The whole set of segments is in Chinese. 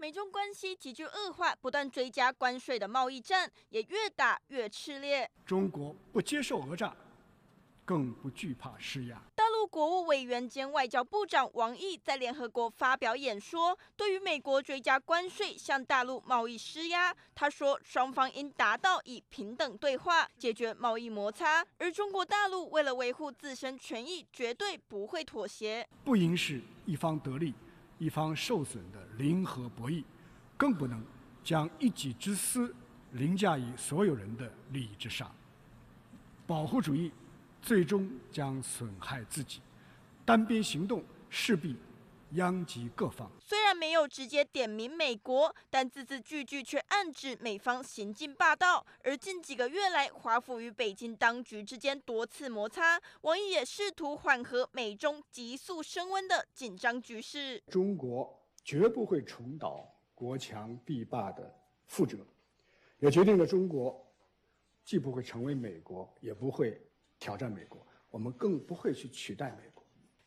美中关系急剧恶化，不断追加关税的贸易战也越打越炽烈。中国不接受讹诈，更不惧怕施压。大陆国务委员兼外交部长王毅在联合国发表演说，对于美国追加关税向大陆贸易施压，他说双方应达到以平等对话解决贸易摩擦，而中国大陆为了维护自身权益，绝对不会妥协，不应是一方得利。一方受损的零和博弈，更不能将一己之私凌驾于所有人的利益之上。保护主义最终将损害自己，单边行动势必。殃及各方。虽然没有直接点名美国，但字字句句却暗指美方行径霸道。而近几个月来，华府与北京当局之间多次摩擦，王毅也试图缓和美中急速升温的紧张局势。中国绝不会重蹈国强必霸的覆辙，也决定了中国既不会成为美国，也不会挑战美国，我们更不会去取代美国。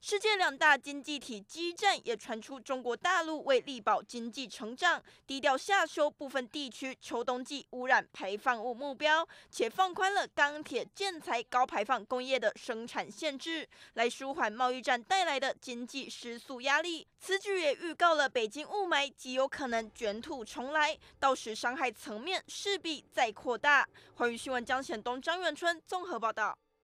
世界两大经济体激战，也传出中国大陆为力保经济成长，低调下修部分地区秋冬季污染排放物目标，且放宽了钢铁、建材高排放工业的生产限制，来舒缓贸易战带来的经济失速压力。此举也预告了北京雾霾极有可能卷土重来，到时伤害层面势必再扩大。华语新闻江显东、张元春综合报道。